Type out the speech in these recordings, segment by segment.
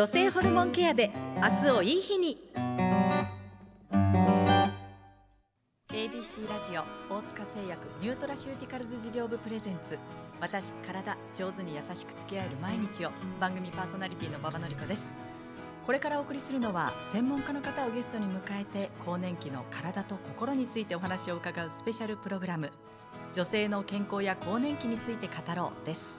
女性ホルモンケアで明日をいい日に。ABC ラジオ大塚製薬ニュートラシューティカルズ事業部プレゼンツ。私体上手に優しく付き合える毎日を番組パーソナリティの馬場典子です。これからお送りするのは専門家の方をゲストに迎えて更年期の体と心についてお話を伺うスペシャルプログラム。女性の健康や更年期について語ろうです。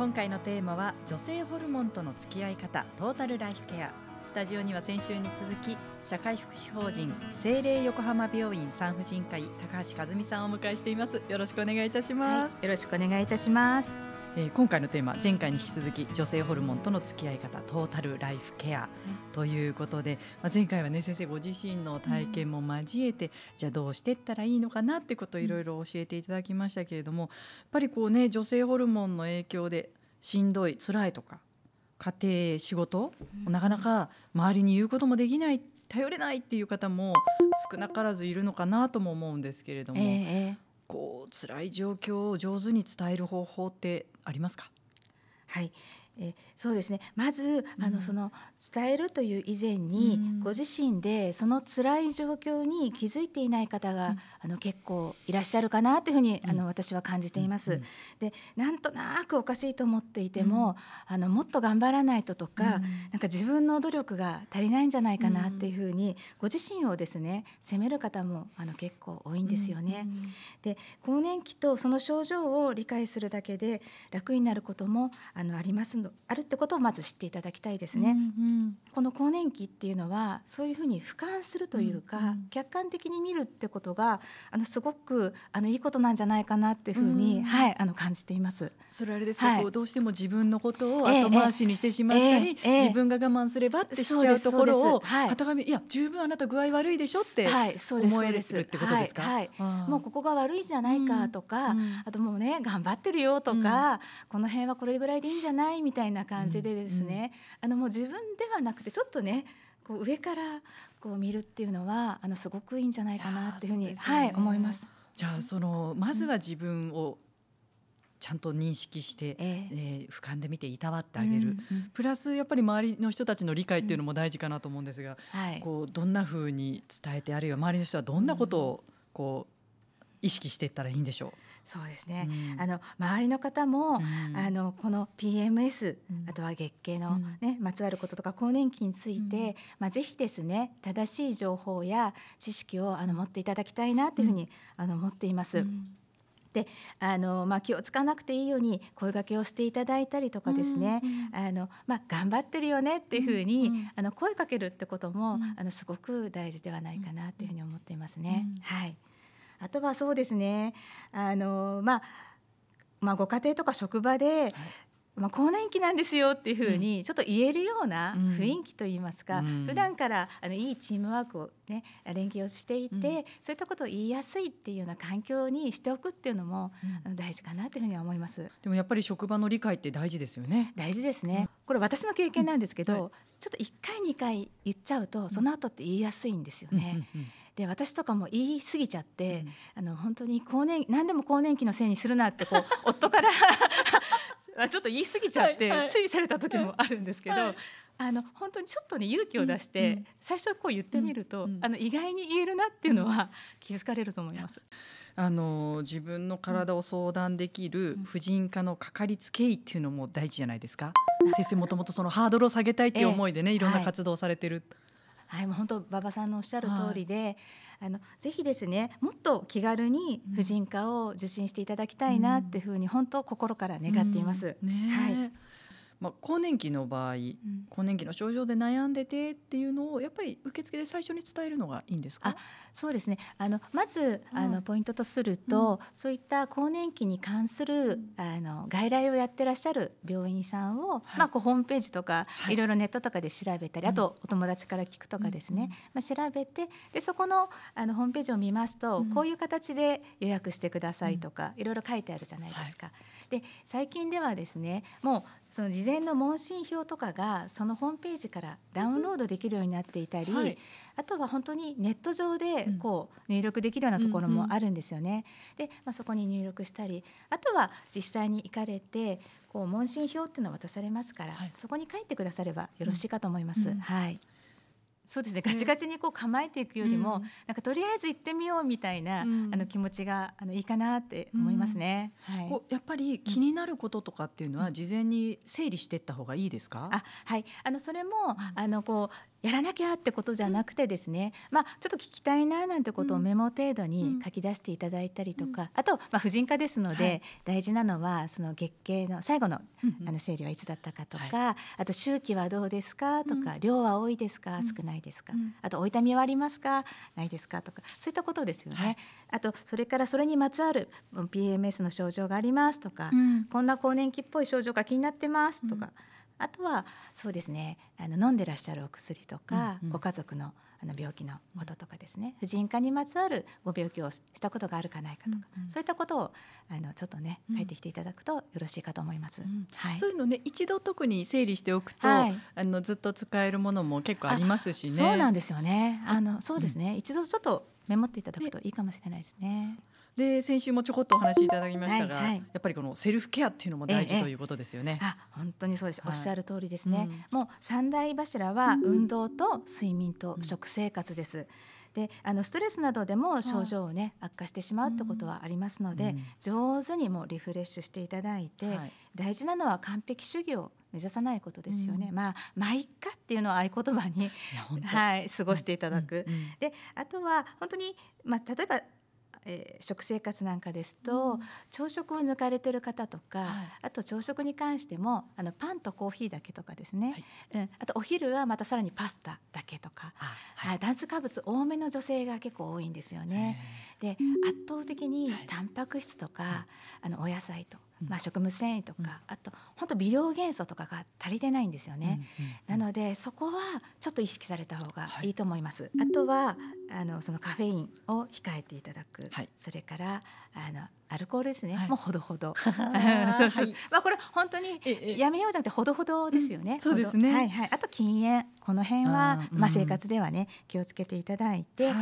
今回のテーマは女性ホルモンとの付き合い方トータルライフケア。スタジオには先週に続き社会福祉法人精霊横浜病院産婦人科医高橋和美さんをお迎えしています。よろしくお願いいたします、はい、よろしくお願いいたします。えー、今回のテーマ前回に引き続き女性ホルモンとの付き合い方トータルライフケアということで、まあ、前回はね先生ご自身の体験も交えて、うん、じゃあどうしていったらいいのかなってことをいろいろ教えていただきましたけれどもやっぱりこうね女性ホルモンの影響でしんどい辛いとか家庭仕事、うん、なかなか周りに言うこともできない頼れないっていう方も少なからずいるのかなとも思うんですけれども、えー、こう辛い状況を上手に伝える方法ってありますか？はい。えそうですね。まず、あのその伝えるという以前に、ご自身でその辛い状況に気づいていない方が、あの結構いらっしゃるかなというふうに、あの私は感じています。でなんとなくおかしいと思っていても、あのもっと頑張らないととか、なんか自分の努力が足りないんじゃないかなっていうふうに、ご自身をですね責める方もあの結構多いんですよね。で更年期とその症状を理解するだけで楽になることもあのありますのあるってことをまず知っていただきたいですね。うんうん、この更年期っていうのはそういうふうに俯瞰するというか、うんうん、客観的に見るってことがあのすごくあのいいことなんじゃないかなっていうふうに、うん、はいあの感じています。それあれですか、はい、こうどうしても自分のことを後回しにしてしまったり、えーえー、自分が我慢すればってしちゃうところをはたかみいや十分あなた具合悪いでしょって思えるってことですか？はい、はい、もうここが悪いじゃないかとか、うん、あともうね頑張ってるよとか、この辺はこれぐらいでいいんじゃない？みたいな感じでですね、あのもう自分ではなくてちょっとねこう上からこう見るっていうのはあのすごくいいんじゃないかなっていうふうに、ね、はい思います。じゃあそのまずは自分をちゃんと認識して、えー、えー、俯瞰で見ていたわってあげる、うんうん、プラスやっぱり周りの人たちの理解っていうのも大事かなと思うんですが、うんはい、こうどんなふうに伝えてあるいは周りの人はどんなことをこう意識していったらいいんでしょう、そうですね、うん、あの周りの方も、うん、あのこの PMS、うん、あとは月経のね、まつわることとか更年期について、まあ、ぜひですね正しい情報や知識をあの持っていただきたいなというふうに、あの思っています。であの、まあ、気をつかなくていいように声がけをしていただいたりとかですね、あのまあ、頑張ってるよねっていうふうに、あの声かけるってことも、あのすごく大事ではないかなというふうに思っていますね。はいあとはそうですね。あの、まあ、まあご家庭とか職場で、まあ、更年期なんですよっていうふうにちょっと言えるような雰囲気といいますか、うん、普段からあのいいチームワークを、ね、連携をしていて、うん、そういったことを言いやすいっていうような環境にしておくっていうのも、うん、大事かなというふうには思います。でもやっぱり職場の理解って大事ですよね。大事ですね、これ私の経験なんですけど、はい、ちょっと1回2回言っちゃうとその後って言いやすいんですよね。で私とかも言い過ぎちゃって、あの本当に更年何でも更年期のせいにするなってこう 夫から ちょっと言い過ぎちゃって、注意された時もあるんですけど、はい、あの本当にちょっとね勇気を出して、最初こう言ってみると、あの意外に言えるなっていうのは気づかれると思います。あの自分の体を相談できる婦人科のかかりつけ医っていうのも大事じゃないですか。先生もともとそのハードルを下げたいっていう思いでね、えー、いろんな活動をされてる。はい、もう本当馬場さんのおっしゃる通りで、はい、あのぜひですねもっと気軽に婦人科を受診していただきたいなっていうふうに本当心から願っています。うん。ね、はいまあ、更年期の場合、うん、更年期の症状で悩んでてっていうのをやっぱり受付で最初に伝えるのがいいんですか？そうですね。あのまず、あのポイントとすると、うん、そういった更年期に関する、あの外来をやってらっしゃる病院さんを、はい、まあ、こうホームページとか、はい、いろいろネットとかで調べたり、あとお友達から聞くとかですね、まあ、調べてでそこのあのホームページを見ますと、こういう形で予約してくださいとか、いろいろ書いてあるじゃないですか。はい、で最近ではですねもうその事前前の問診票とかがそのホームページからダウンロードできるようになっていたり、はい、あとは本当にネット上でこう入力できるようなところもあるんですよね。で、まあ、そこに入力したりあとは実際に行かれてこう問診票っていうのを渡されますから、はい、そこに書いてくださればよろしいかと思います。はいそうですね。ガチガチにこう構えていくよりも、うん、なんかとりあえず行ってみようみたいな、うん、あの気持ちがあのいいかなって思いますね、うん、はい、こうやっぱり気になることとかっていうのは事前に整理していった方がいいですか、あはい。あのそれもあのこうやらなきゃってことじゃなくてですね、うん、まあちょっと聞きたいななんてことをメモ程度に書き出していただいたりとか、うん、あとまあ婦人科ですので、はい、大事なのはその月経の最後の,、あの生理はいつだったかとか、はい、あと周期はどうですかとか、量は多いですか、少ないですか、あとお痛みはありますかないですかとかそういったことですよね。はい、あとそれからそれにまつわる PMS の症状がありますとか、こんな更年期っぽい症状が気になってますとか。あとはそうですねあの飲んでらっしゃるお薬とか、うんうん、ご家族のあの病気のこととかですね婦人科にまつわるご病気をしたことがあるかないかとか、うんうん、そういったことをあのちょっとね書いてきていただくとよろしいかと思います、うん。はい、そういうのね一度特に整理しておくと、はい、あのずっと使えるものも結構ありますしね。そうなんですよね。あのそうですね、うん、一度ちょっとメモっていただくといいかもしれないですね。で先週もちょこっとお話しいただきましたが、はいはい、やっぱりこのセルフケアっていうのも大事、ということですよね。あ本当にそうです、おっしゃる通りですね。うん、もう三大柱は運動と睡眠と食生活です。うんであのストレスなどでも症状をね悪化してしまうってことはありますので、うん、上手にもリフレッシュしていただいて、はい、大事なのは完璧主義を目指さないことですよね。うん、まあまあいっかっていうのを合言葉にはい過ごしていただく。うん、であとは本当にまあ例えばえー、食生活なんかですと、うん、朝食を抜かれてる方とか、はい、あと朝食に関してもあのパンとコーヒーだけとかですね、はい、うん、あとお昼はまたさらにパスタだけとか、はい、炭水化物多めの女性が結構多いんですよね。で圧倒的にタンパク質とか、あのお野菜とまあ、食物繊維とか、うん、あと本当微量元素とかが足りてないんですよね、うんうん、なのでそこはちょっと意識された方がい。いと思います、はい、あとはあのそのカフェインを控えていただく、はい、それからあのアルコールですね、はい、もうほどほど。そうそう、まあこれ本当にやめようじゃなくてほどほどですよね、そうですね。はいはい。あと禁煙。この辺はまあ生活ではね気をつけていただいて、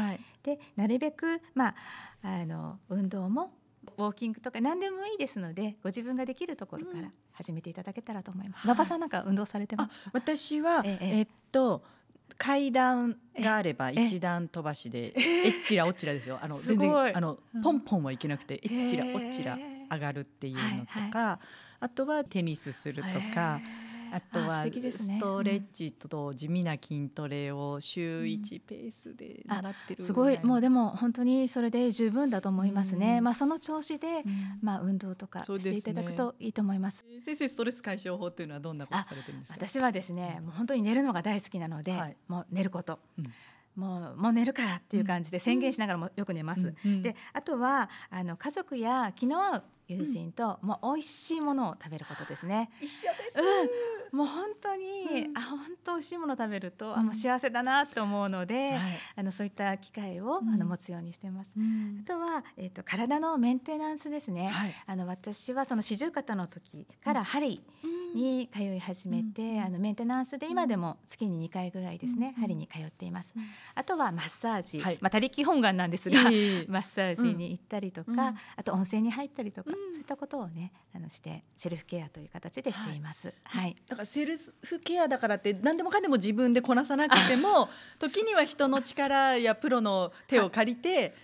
でなるべくまああの運動もウォーキングとか何でもいいですのでご自分ができるところから始めていただけたらと思います。馬、場、さんなんか運動されてます？私は、えええっと階段があれば一段飛ばしでえっちらおっちらですよ。あの全然あのポンポンはいけなくてえっちらおっちら上がるっていうのとか、あとはテニスするとか。あとはストレッチと地味な筋トレを週1ペースで習ってる、すごい。もうでも本当にそれで十分だと思いますね、まあその調子で、まあ運動とかしていただくといいと思います、先生ストレス解消法っていうのはどんなことされてるんですか？私はですねもう本当に寝るのが大好きなので、もう寝ること、もうもう寝るからっていう感じで宣言しながらもよく寝ます。であとはあの家族や気の合う友人と、もう美味しいものを食べることですね。一緒です。うん、もう本当に、うん、あ本当美味しいもの食べると、あもう幸せだなと思うので、はい、あのそういった機会を、あの持つようにしてます。あとはえっ、ー、と体のメンテナンスですね。はい、あの私はその四十肩の時から針に通い始めて、あのメンテナンスで今でも月に2回ぐらいですね、針に通っています。あとはマッサージ、はい、まあ他力本願なんですが、マッサージに行ったりとか、あと温泉に入ったりとか。そういったことをねあのしてセルフケアという形でしています。はい。はい、だからセルフケアだからって何でもかんでも自分でこなさなくても 時には人の力やプロの手を借りて、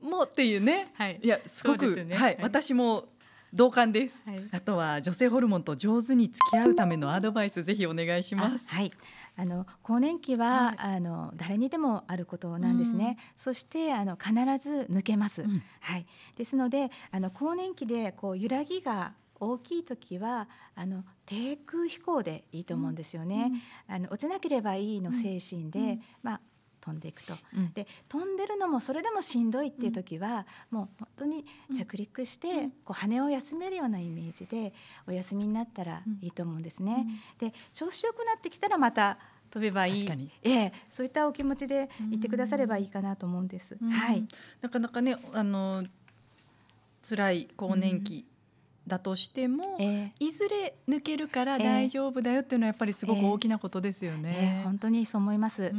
もうっていうね。はい。いやすごく、ね、はい、私も同感です、はい、あとは女性ホルモンと上手に付き合うためのアドバイスぜひお願いします。はい。あの更年期は、はい、あの誰にでもあることなんですね。そしてあの必ず抜けます。うん、はい。ですのであの更年期でこう揺らぎが大きい時はあの低空飛行でいいと思うんですよね。うん、あの落ちなければいいの精神で、うん、まあ飛んでいくと、うん、で飛んでるのもそれでもしんどいっていう時は、うん、もう本当に着陸して、うん、こう羽を休めるようなイメージでお休みになったらいいと思うんですね。で調子よくなってきたらまた飛べばいい、ええ、そういったお気持ちで言ってくださればいいかなと思うんです。はい。なかなかねあの辛い更年期だとしても、えー、いずれ抜けるから大丈夫だよっていうのはやっぱりすごく大きなことですよね。えーえー、本当にそう思います。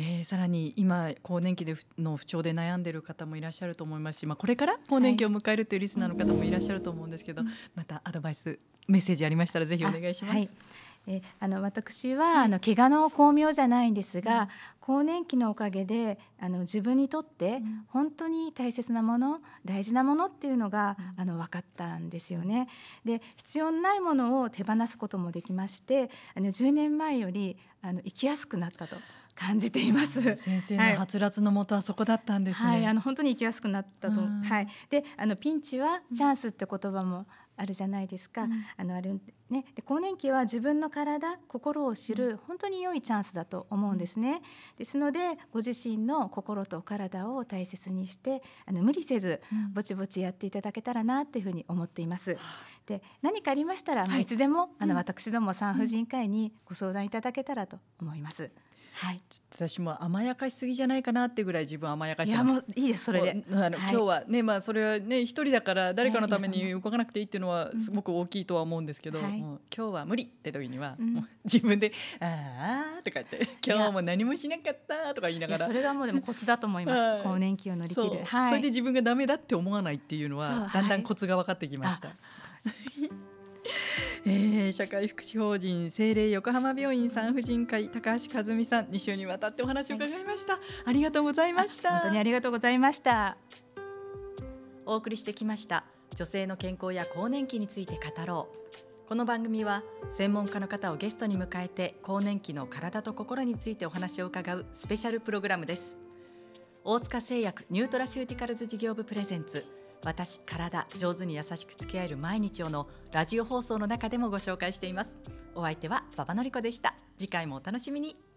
うんえー、さらに今更年期での不調で悩んでいる方もいらっしゃると思いますし、まあ、これから更年期を迎えるというリスナーの方もいらっしゃると思うんですけど、はい、またアドバイスメッセージありましたらぜひお願いします。はい。えあの私は、はい、あの怪我の巧妙じゃないんですが、うん、更年期のおかげであの自分にとって本当に大切なもの大事なものっていうのが、うん、あの分かったんですよね。で必要ないものを手放すこともできましてあの10年前よりあの生きやすくなったと。感じています。先生のはつらつのもとはそこだったんですね。はい、あの本当に生きやすくなったと。はい。で、あのピンチはチャンスって言葉もあるじゃないですか。うん、あのあるね。で更年期は自分の体、心を知る本当に良いチャンスだと思うんですね。ですのでご自身の心と体を大切にして、あの無理せずぼちぼちやっていただけたらなっていうふうに思っています。で何かありましたら、はい、いつでもあの私ども産婦人科医にご相談いただけたらと思います。はい、私も甘やかしすぎじゃないかなってぐらい自分甘やかしてます。いいですそれで。あの、はい、今日はねまあそれはね一人だから誰かのために動かなくていいっていうのはすごく大きいとは思うんですけど、はい、もう今日は無理って時には、うん、もう自分でああとか言って今日も何もしなかったとか言いながら。それがもうでもコツだと思います。更年期を乗り切る。はい。それで自分がダメだって思わないっていうのはだんだんコツが分かってきました。えー、社会福祉法人精霊横浜病院産婦人科医高橋和美さん2週にわたってお話を伺いました、はい、ありがとうございました。本当にありがとうございました。お送りしてきました女性の健康や更年期について語ろう。この番組は専門家の方をゲストに迎えて更年期の体と心についてお話を伺うスペシャルプログラムです。大塚製薬ニュートラシューティカルズ事業部プレゼンツ私体上手に優しく付き合える毎日をのラジオ放送の中でもご紹介しています。お相手は馬場のりこでした。次回もお楽しみに。